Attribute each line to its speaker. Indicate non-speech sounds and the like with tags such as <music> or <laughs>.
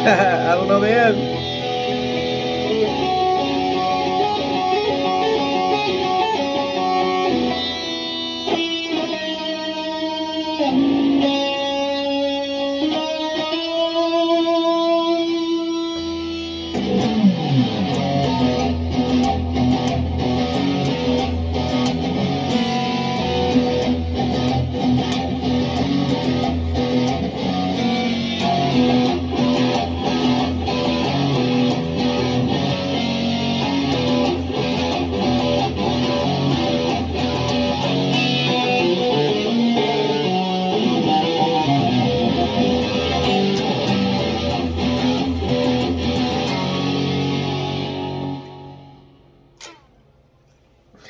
Speaker 1: <laughs> I don't know, man.